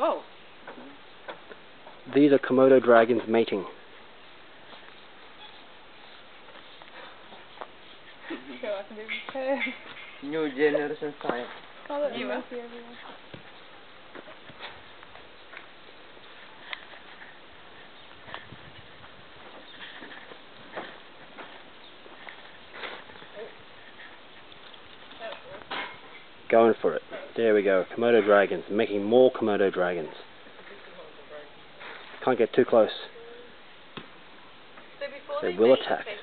Whoa. These are Komodo dragons mating. New generation science. Call it Eva. everyone. Going for it. There we go. Komodo dragons. Making more Komodo dragons. Can't get too close. So They they, will mate, attack. they